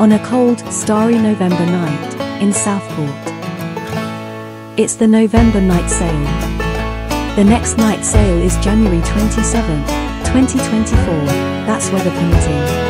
on a cold, starry November night in Southport. It's the November night sail. The next night sail is January 27, 2024. That's weather permitting.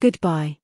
Goodbye.